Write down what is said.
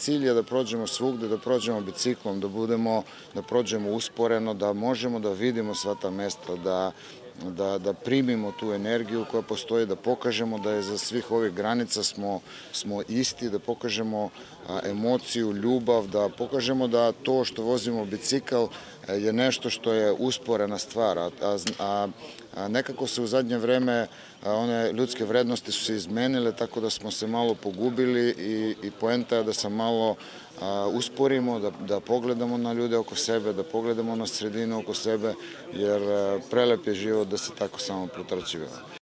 cilj je da prođemo svugde, da prođemo biciklom, da budemo, da prođemo usporeno, da možemo da vidimo sva ta mesta, da da, da primimo tu energiju koja postoji, da pokažemo da je za svih ovih granica smo, smo isti, da pokažemo emociju, ljubav, da pokažemo da to što vozimo bicikl e, je nešto što je usporena stvar, a, a, nekako se u zadnje vreme one ljudske vrednosti su se izmenile, tako da smo se malo pogubili i, i poenta je da sam malo usporimo, da, da pogledamo na ljude oko sebe, da pogledamo na sredinu oko sebe, jer a, prelep je život da se tako samo protrčivamo.